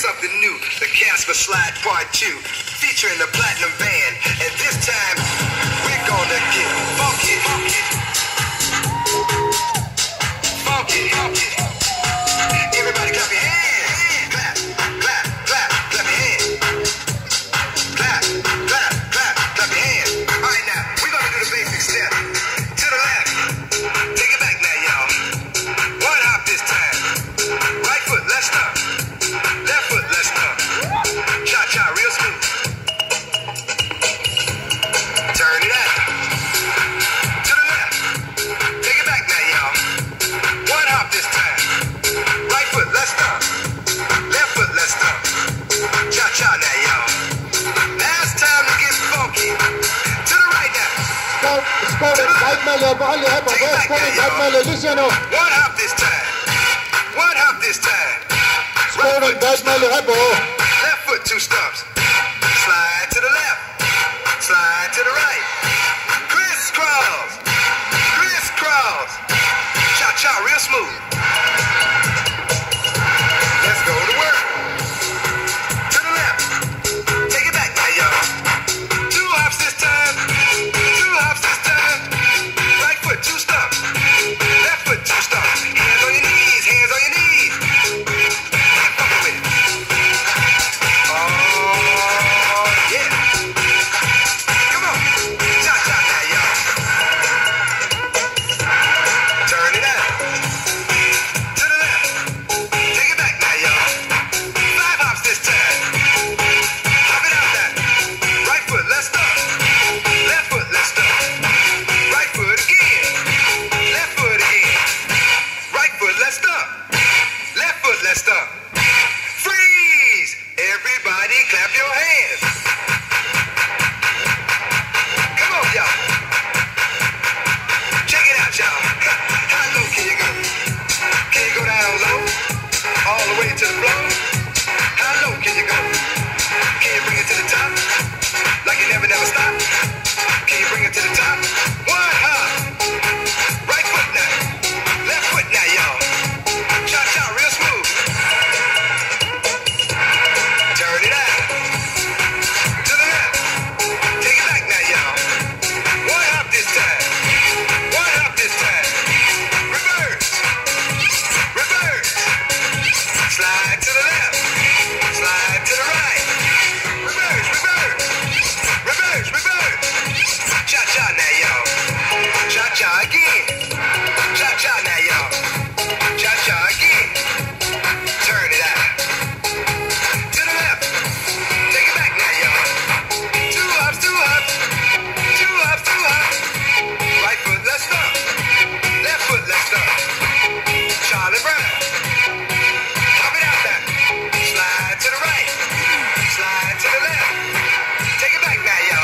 something new. The Casper Slide Part 2, featuring the Platinum Band. And this time... her på væk. Skål, der er ikke med at lave lige nu. One hop this time. One hop this time. Med at lave her på. Left foot, two stumps. Slide to the left. Slide to the right. Crisscross. Crisscross. Cha cha, real smooth.